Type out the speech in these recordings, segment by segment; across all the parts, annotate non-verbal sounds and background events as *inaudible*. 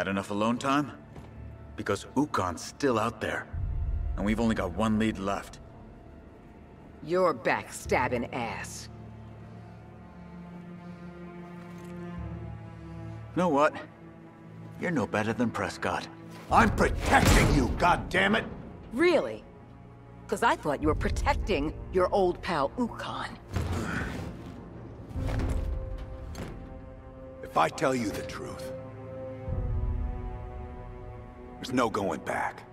Had enough alone time? Because Ukkon's still out there. And we've only got one lead left. You're backstabbing ass. Know what? You're no better than Prescott. I'm protecting you, God damn it! Really? Because I thought you were protecting your old pal Ukon. *sighs* If I tell you the truth, there's no going back.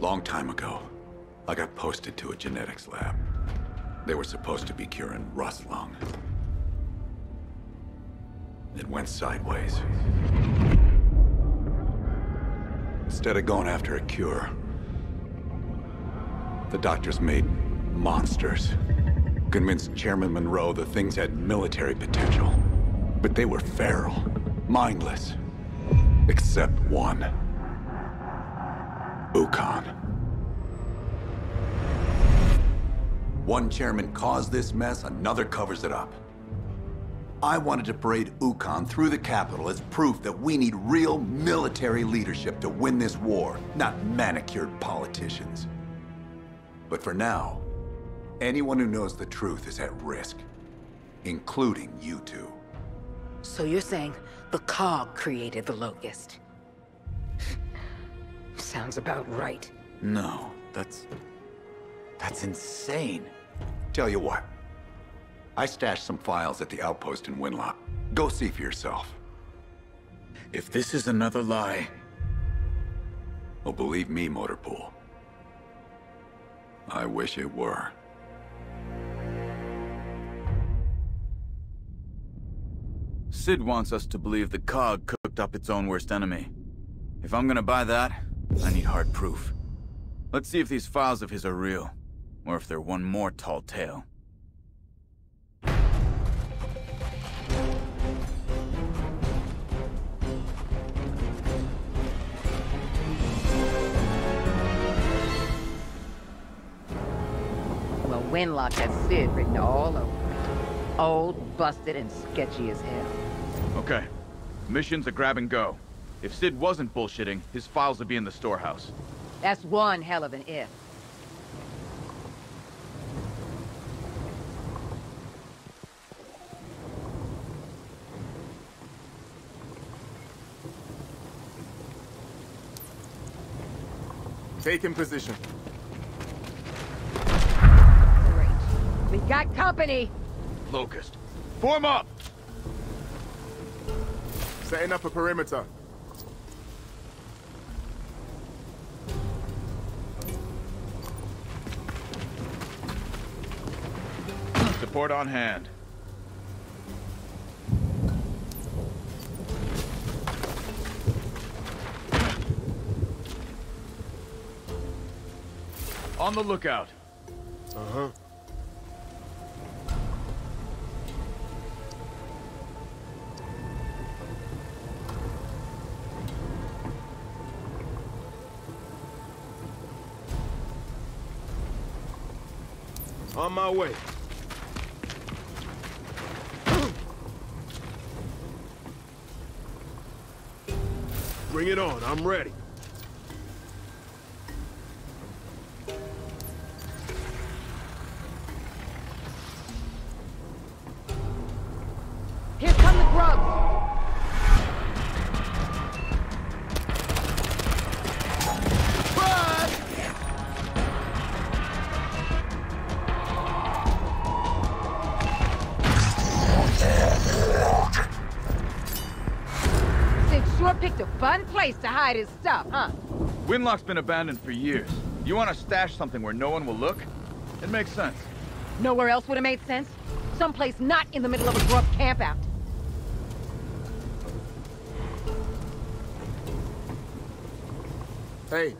Long time ago, I got posted to a genetics lab. They were supposed to be curing rust lung. It went sideways. Instead of going after a cure, the doctors made monsters. Convinced Chairman Monroe the things had military potential. But they were feral, mindless. Except one. Ukkon. One chairman caused this mess, another covers it up. I wanted to parade Ukkon through the capital as proof that we need real military leadership to win this war, not manicured politicians. But for now, anyone who knows the truth is at risk, including you two. So you're saying the Cog created the Locust? *laughs* Sounds about right. No, that's... That's insane. Tell you what, I stashed some files at the outpost in Winlock. Go see for yourself. If this is another lie... Oh, believe me, Motorpool. I wish it were. Sid wants us to believe the COG cooked up its own worst enemy. If I'm gonna buy that, I need hard proof. Let's see if these files of his are real, or if they're one more tall tale. Well, Winlock has Sid written all over it. Old, busted, and sketchy as hell. Okay. Mission's a grab and go. If Sid wasn't bullshitting, his files would be in the storehouse. That's one hell of an if. Take in position. Great. We got company! Locust. Form up! Setting up a perimeter. Support on hand. On the lookout. Uh-huh. My way. Bring it on, I'm ready. Here come the grubs! Place to hide his stuff, huh? Winlock's been abandoned for years. You want to stash something where no one will look? It makes sense. Nowhere else would have made sense? Someplace not in the middle of a grub campout. Hey,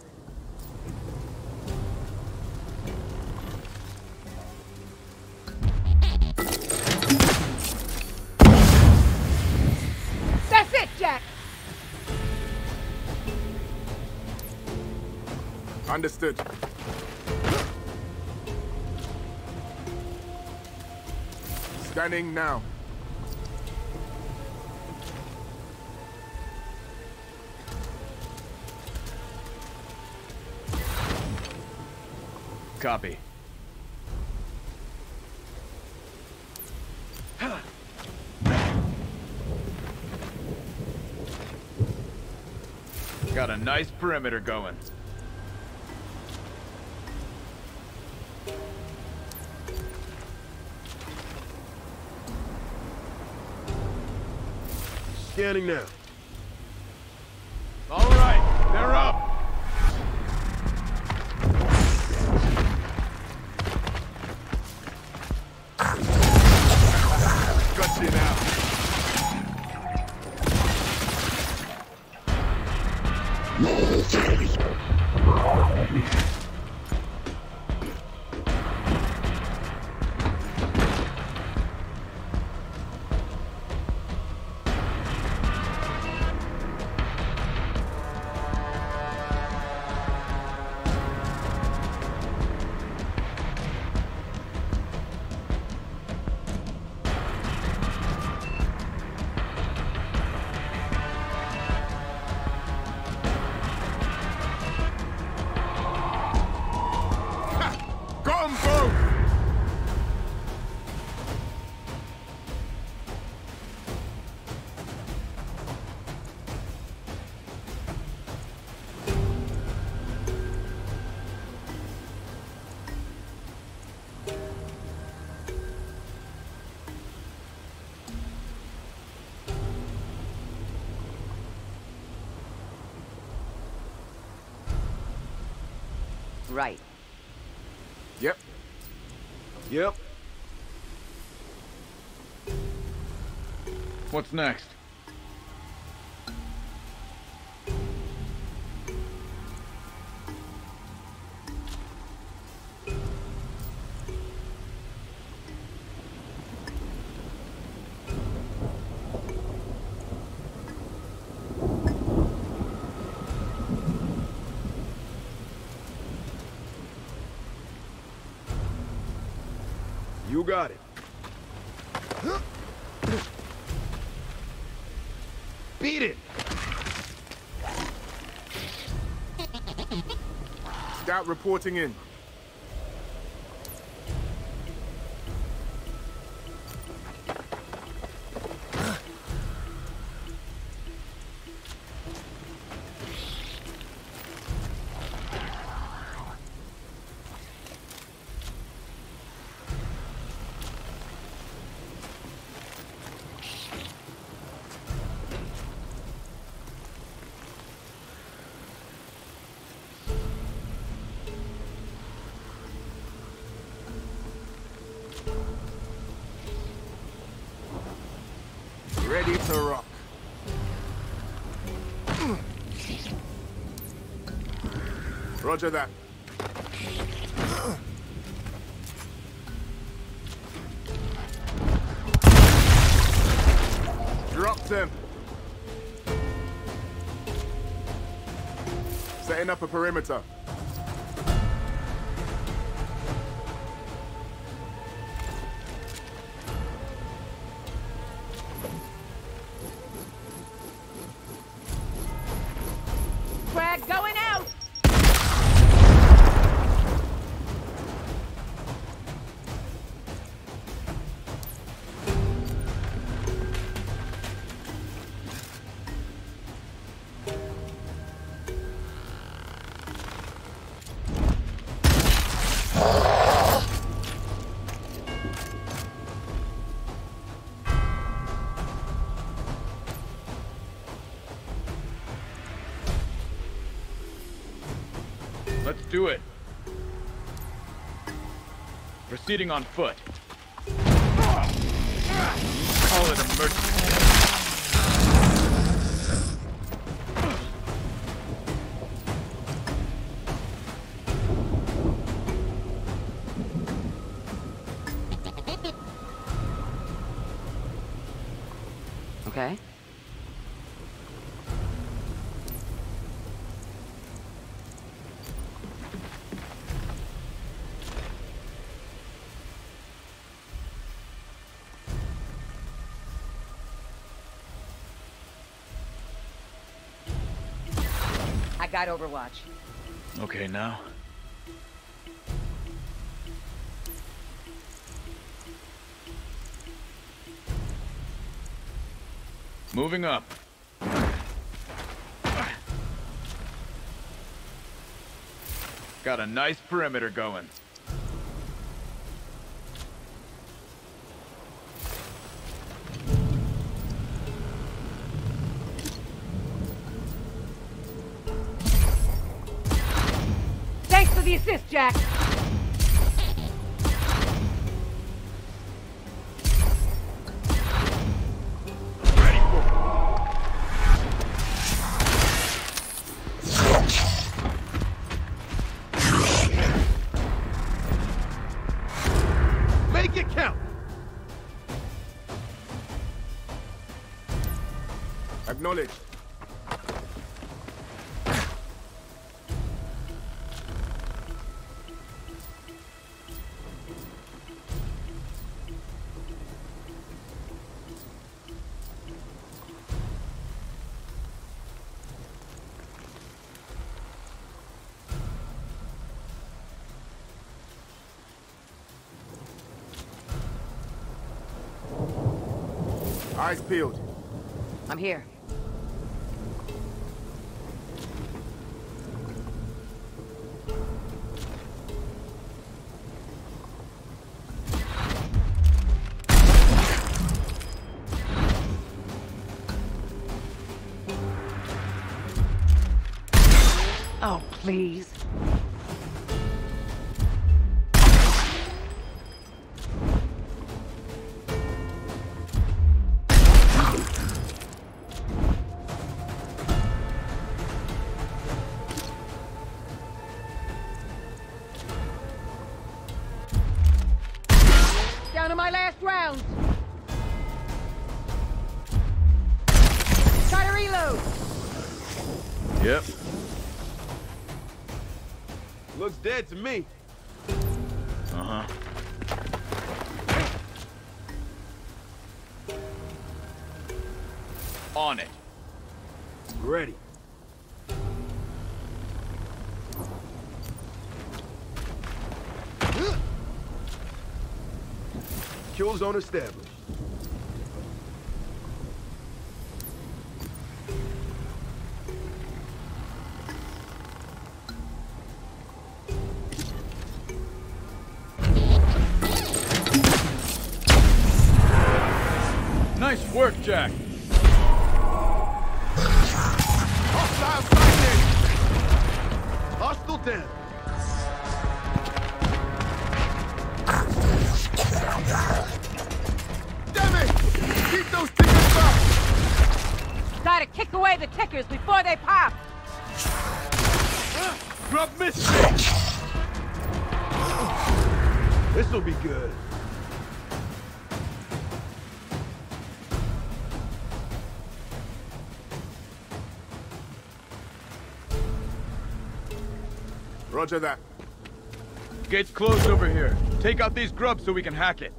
understood. Scanning now. Copy. Got a nice perimeter going. Scanning now. Right. Yep. Yep. What's next? Got it. Beat it! Scout reporting in. Roger that. Drop them. Setting up a perimeter. Do it. Proceeding on foot. Got Overwatch. Okay, now. Moving up. Got a nice perimeter going. The assist, Jack. Eyes peeled. I'm here. Oh, please. My last rounds. Try to reload. Yep. Looks dead to me. Uh-huh. On it. Ready. Kill zone established. Roger that. Gate's closed over here. Take out these grubs so we can hack it.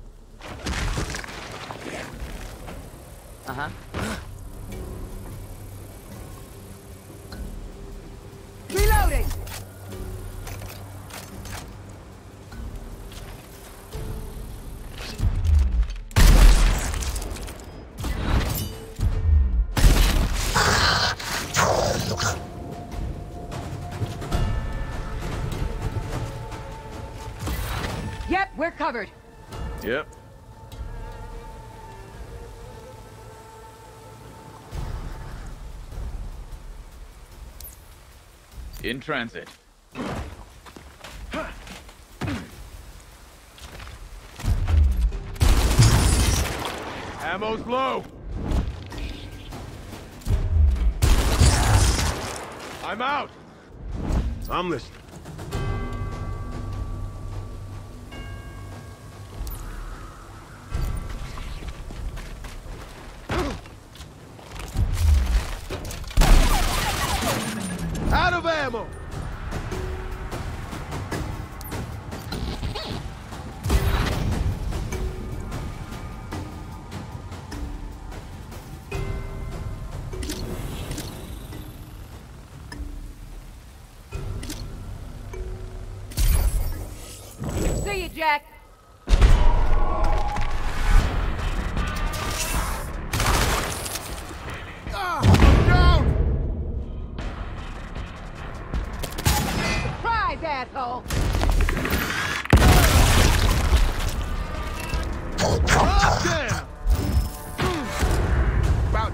In transit. Ammo's low. I'm out. I'm listening.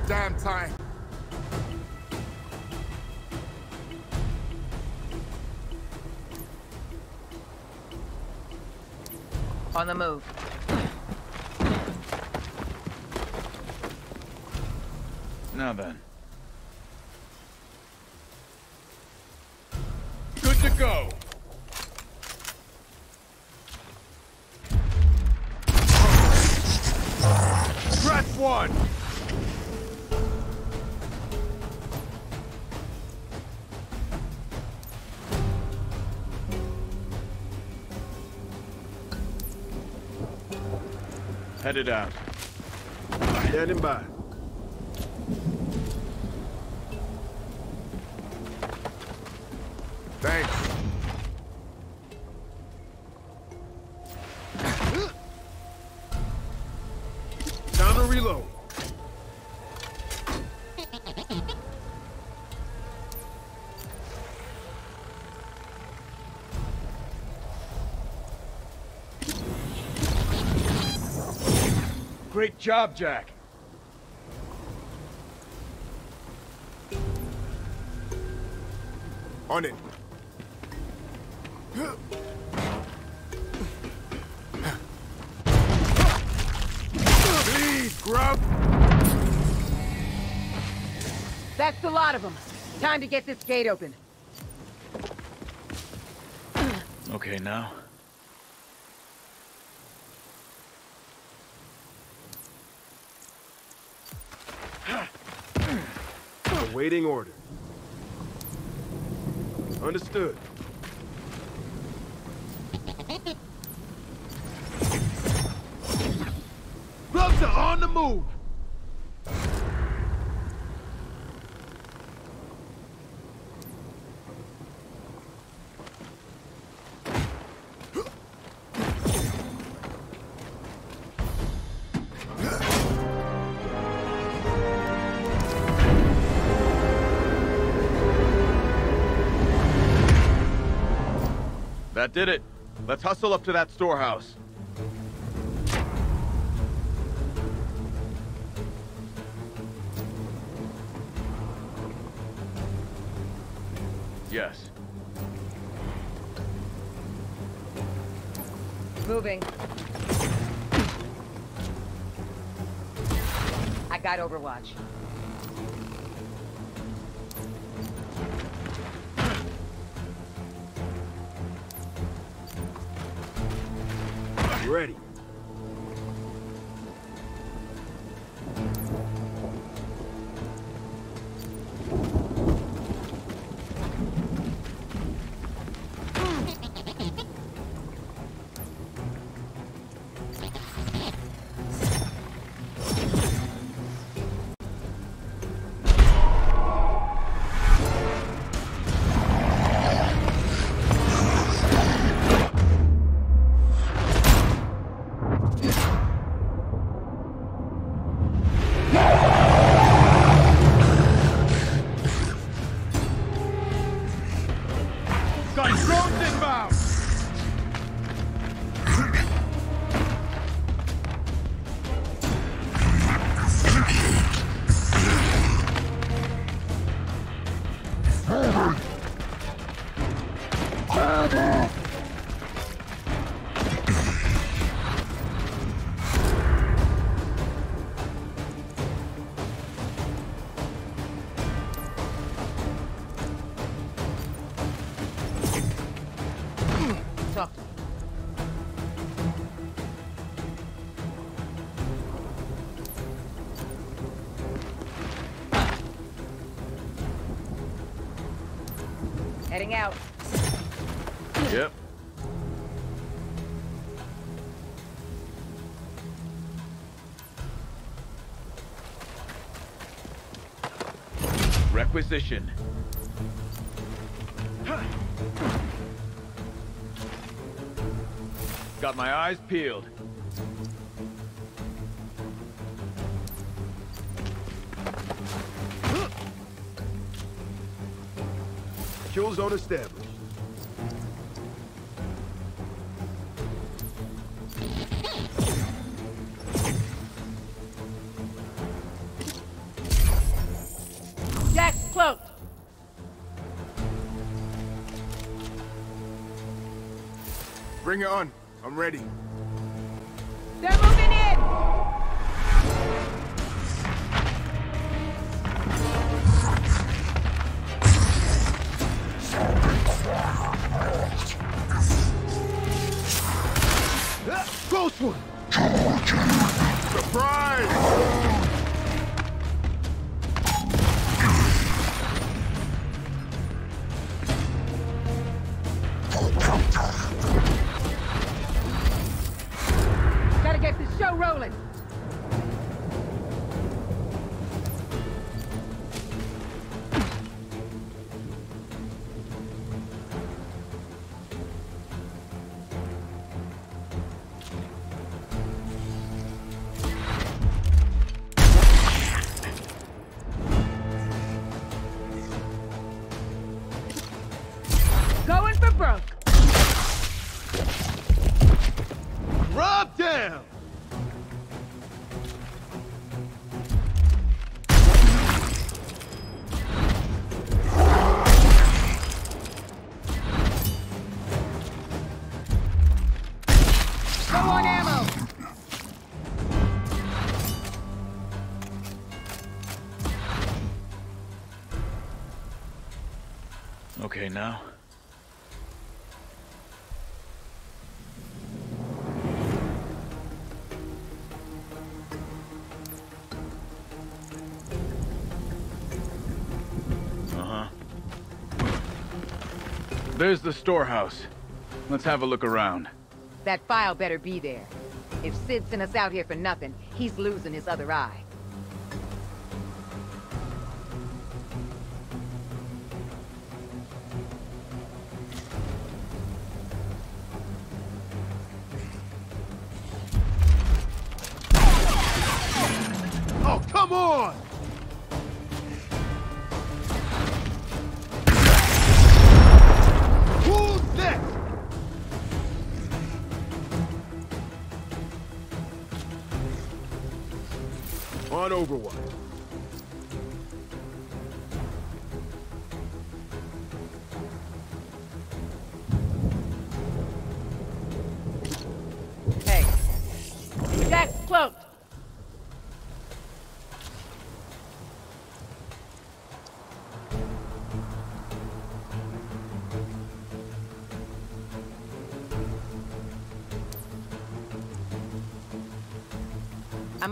Damn! Time. On the move. Now then. Headed out. Standing by. Job, Jack. On it. Please, grub. That's the lot of them. Time to get this gate open. Okay, now. Awaiting order. Understood. Grubs are on the move. Did it. Let's hustle up to that storehouse. Yes. Moving. I got Overwatch. Ready. Out. Yep. Requisition. Got my eyes peeled. Kill established. Jack, cloaked. Bring it on. I'm ready. They're There's the storehouse. Let's have a look around. That file better be there. If Sid sent us out here for nothing, he's losing his other eye.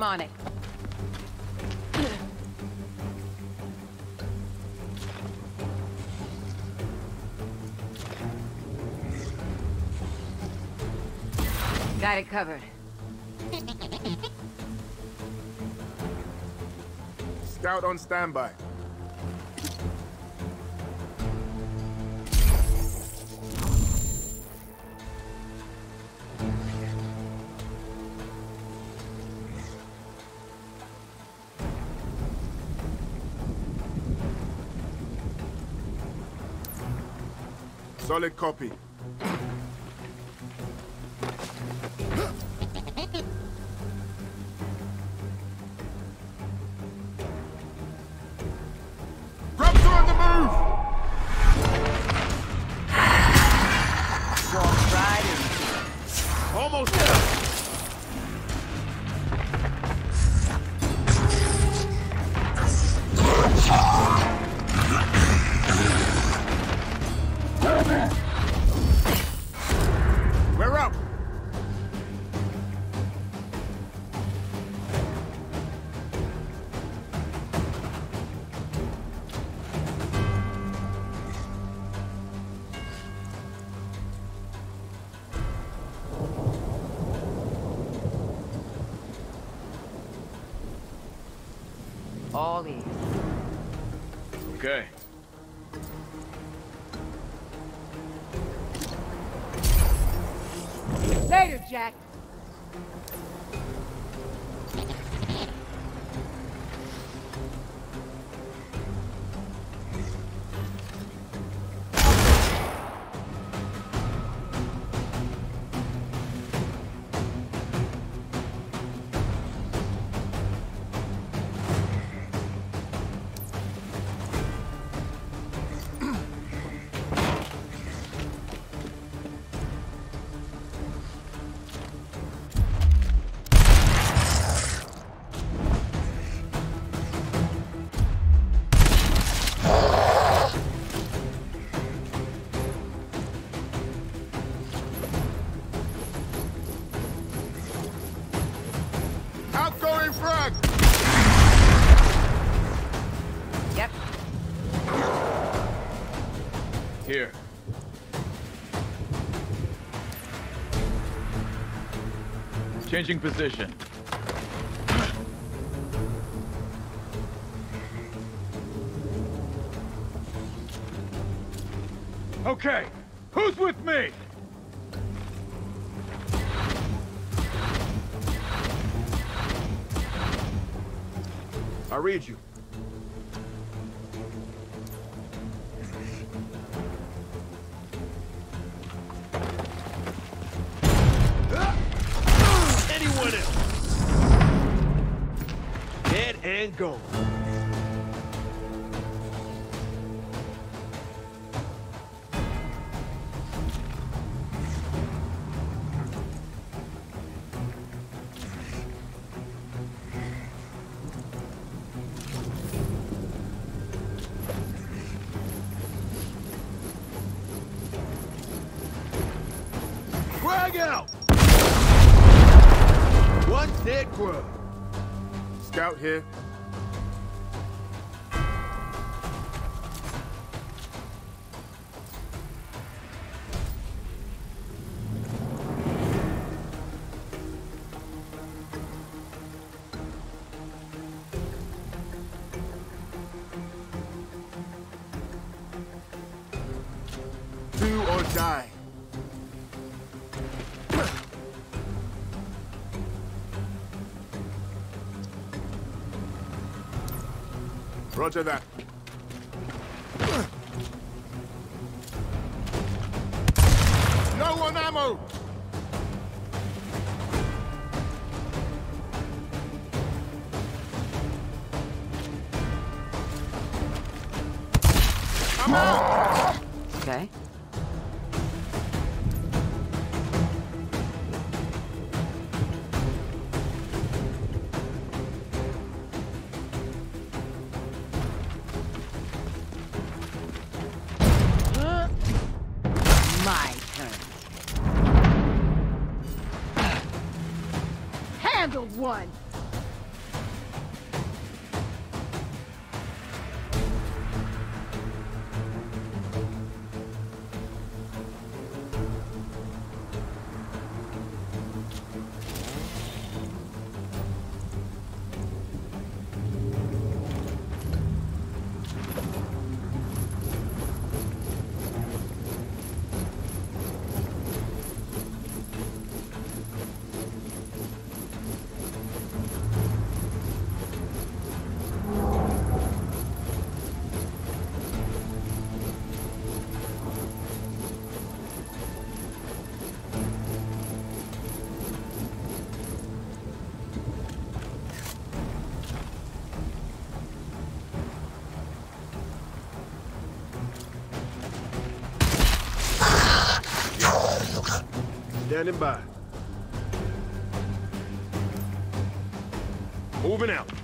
I'm on it. Got it covered. Scout on standby. Solid copy. Changing position. Okay, who's with me? I read you. Frag out! One dead grub. Scout here. Roger that. Standing by. Moving out.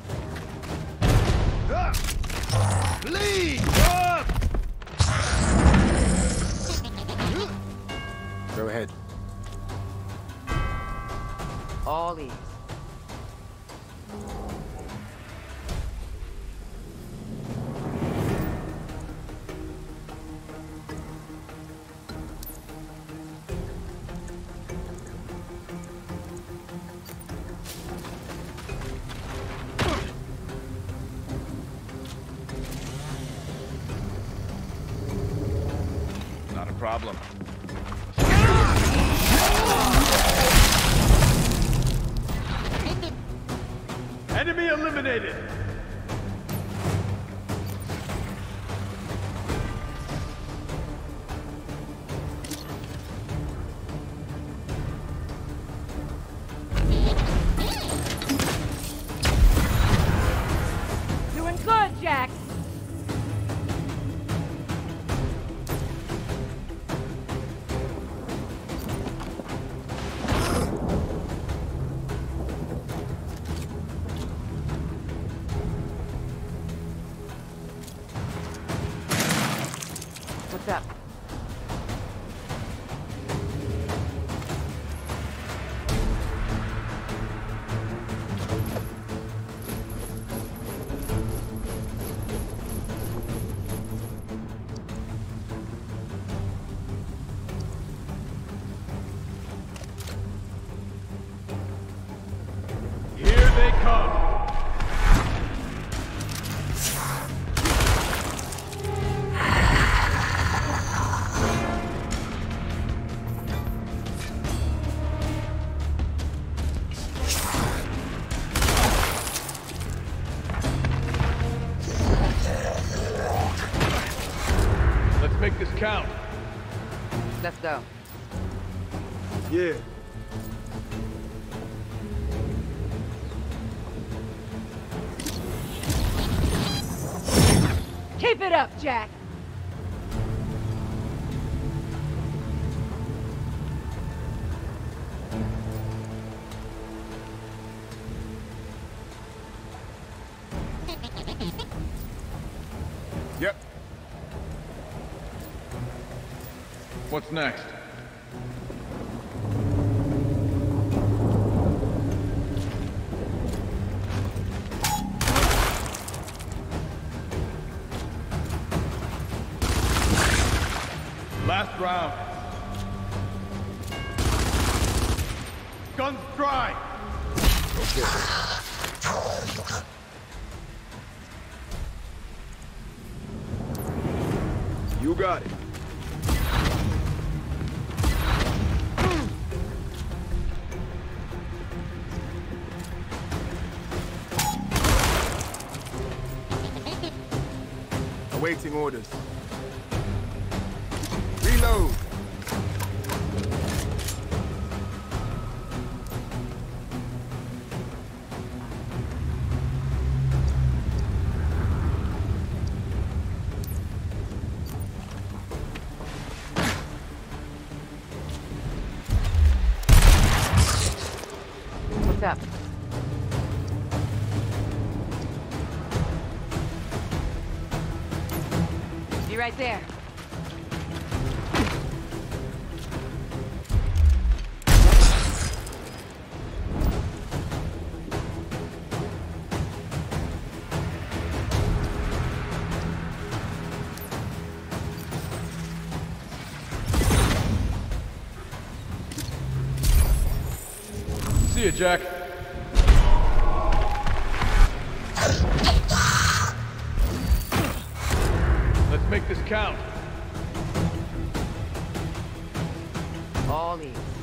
Yep. What's next? Last round. Guns dry. You got it. Awaiting orders. Right there. See ya, Jack. Make this count. All.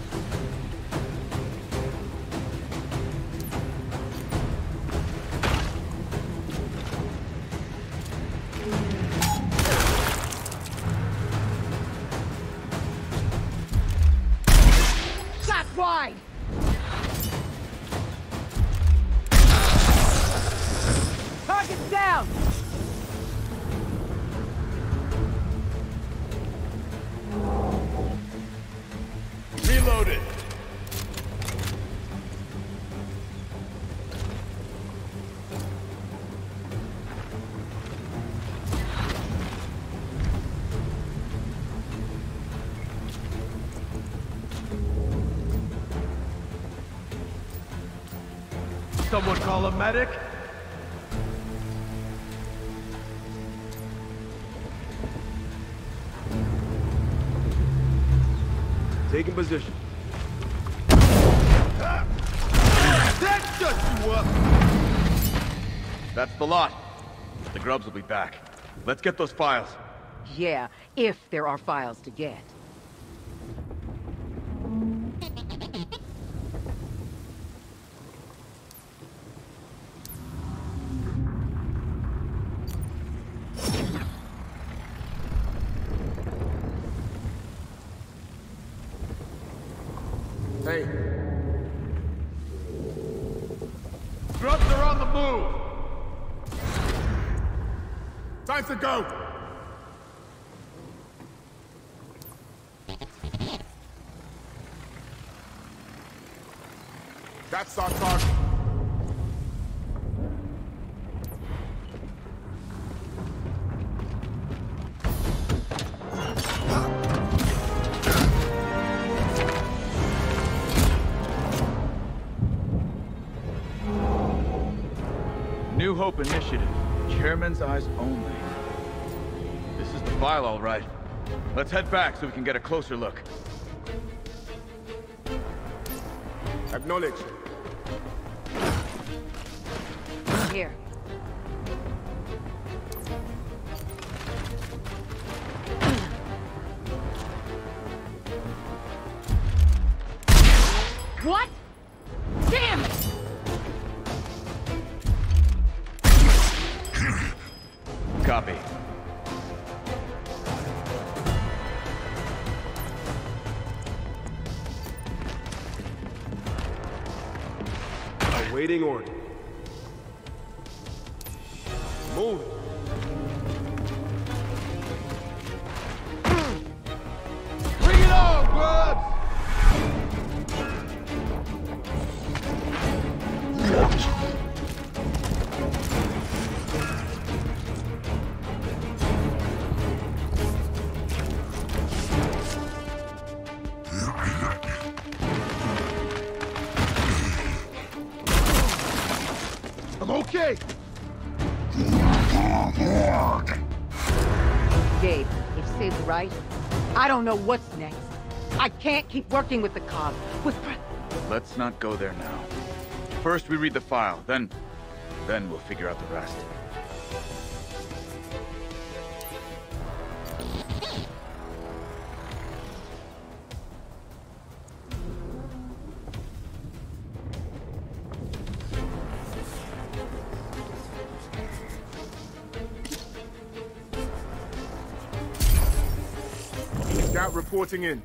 Medic? Taking position. That shuts you up! That's the lot. The grubs will be back. Let's get those files. Yeah, if there are files to get. Hey. Grubs are on the move! Time to go! That's our Hope Initiative. Chairman's eyes only. This is the file, all right. Let's head back so we can get a closer look. Acknowledge. Here. Don't know what's next. I can't keep working with the cog. With Let's not go there now. First we read the file, then... then we'll figure out the rest. In.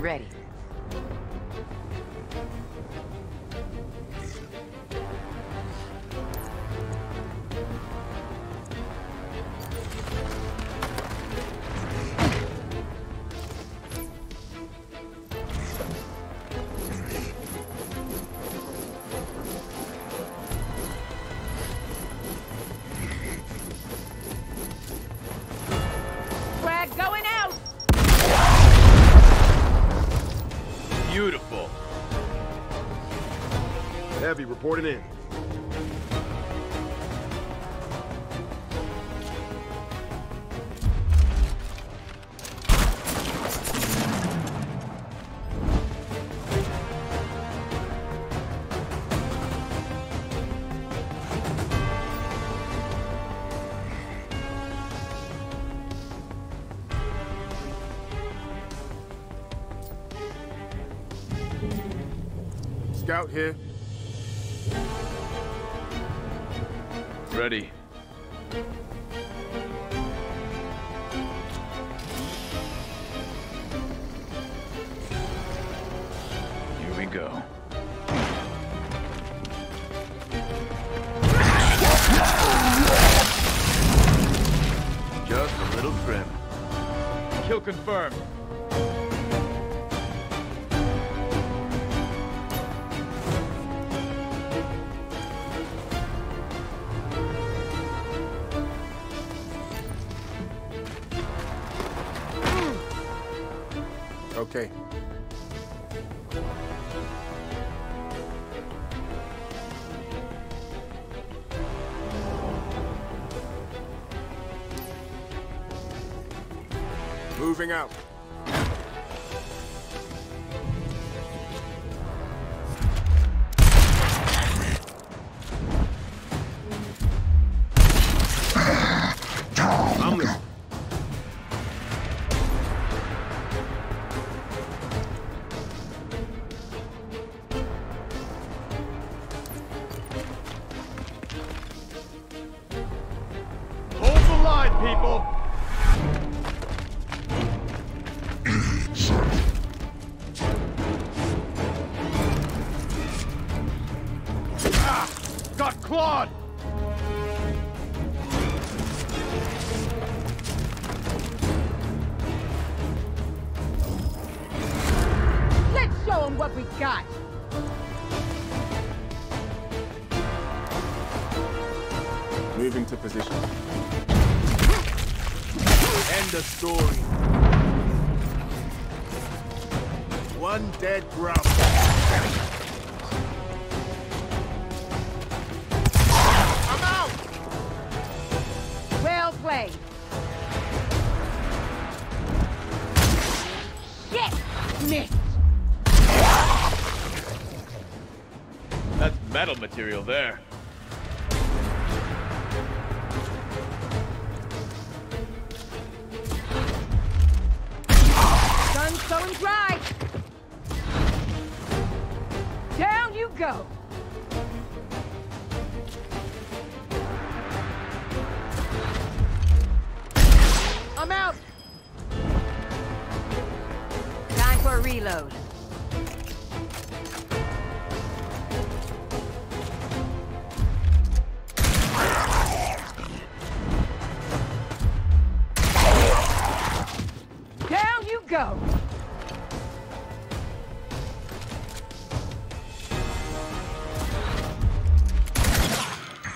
Ready. Scout here. Ready. People! Material there.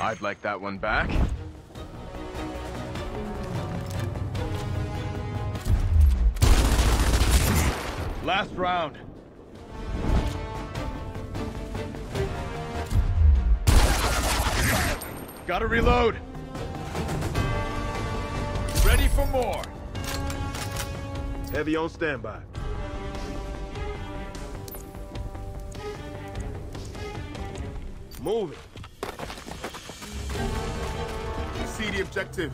I'd like that one back. Last round. Gotta reload. Ready for more. Heavy on standby. Moving. See the objective.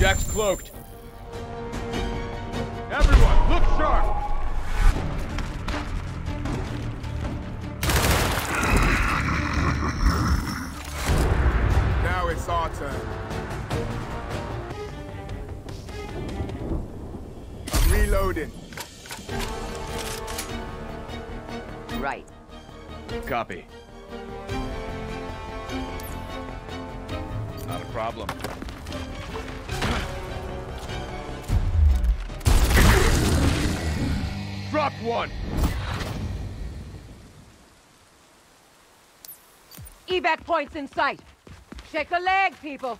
Jack's cloaked. Points in sight. Check a leg, people.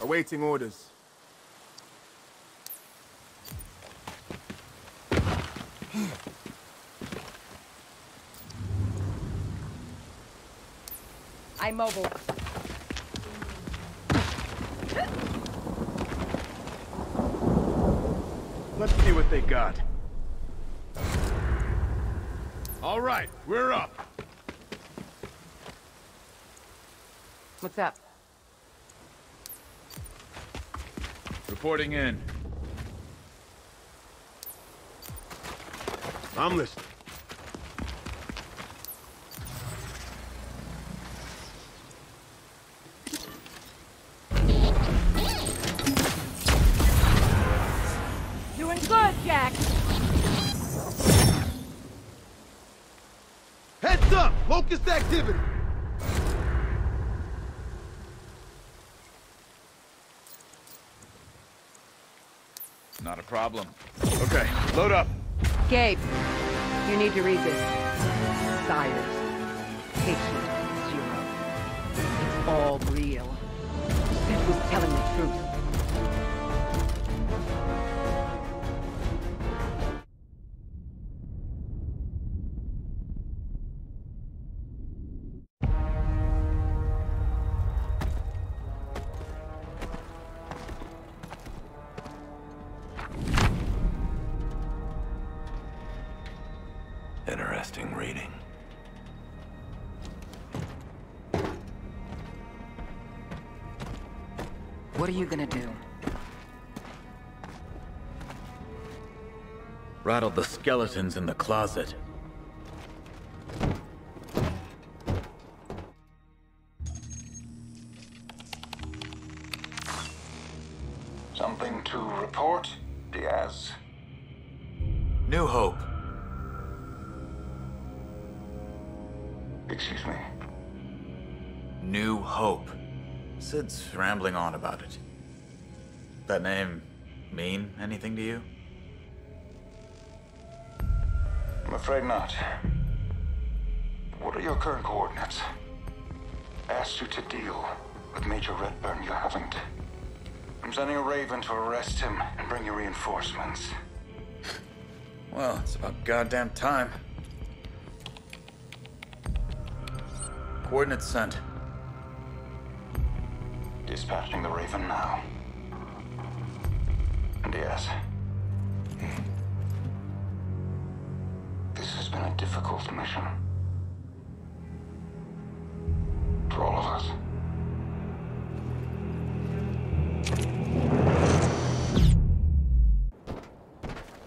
Awaiting orders. I'm mobile. Let's see what they got. All right, we're up. What's up? Reporting in. I'm listening. Doing good, Jack. Heads up! Locust activity! Not a problem. Okay, load up. Gabe, you need to read this. Sires. Patient zero. It's all real. Sid was telling the truth. Interesting reading. What are you gonna do? Rattle the skeletons in the closet. That name mean anything to you? I'm afraid not. What are your current coordinates? Asked you to deal with Major Redburn, you haven't. I'm sending a Raven to arrest him and bring you reinforcements. *laughs* Well, it's about goddamn time. Coordinates sent. Dispatching the Raven now. Mission. For all of us.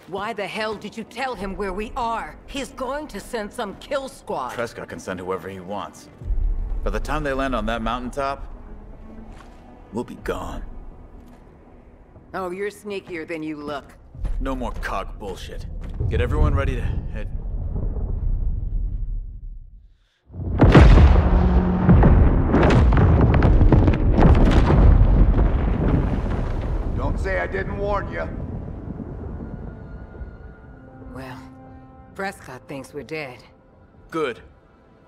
Why the hell did you tell him where we are? He's going to send some kill squad. Prescott can send whoever he wants. By the time they land on that mountaintop, we'll be gone. Oh, you're sneakier than you look. No more cog bullshit. Get everyone ready to head. Didn't warn you. Well, Prescott thinks we're dead. Good.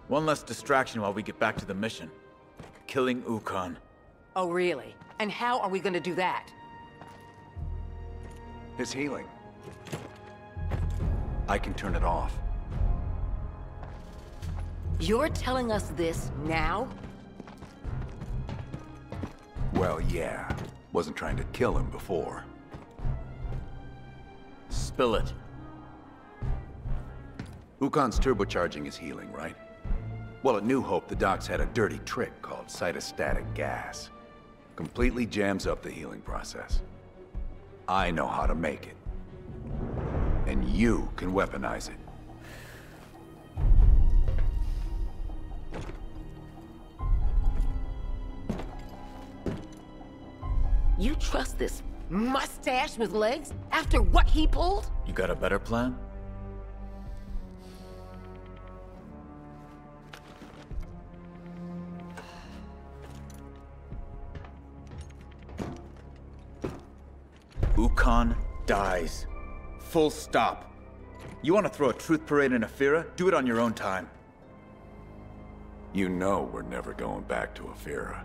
One less distraction while we get back to the mission. Killing Ukkon. Oh, really? And how are we gonna do that? His healing. I can turn it off. You're telling us this now? Well, yeah. Wasn't trying to kill him before. Spill it. Ukkon's turbocharging is healing, right? Well, at New Hope, the docs had a dirty trick called cytostatic gas. Completely jams up the healing process. I know how to make it. And you can weaponize it. You trust this mustache with legs after what he pulled? You got a better plan? Ukkon dies. Full stop. You want to throw a truth parade in Ephyra? Do it on your own time. You know we're never going back to Ephyra.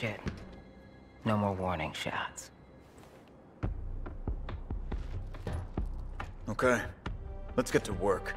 Shit. No more warning shots. Okay. Let's get to work.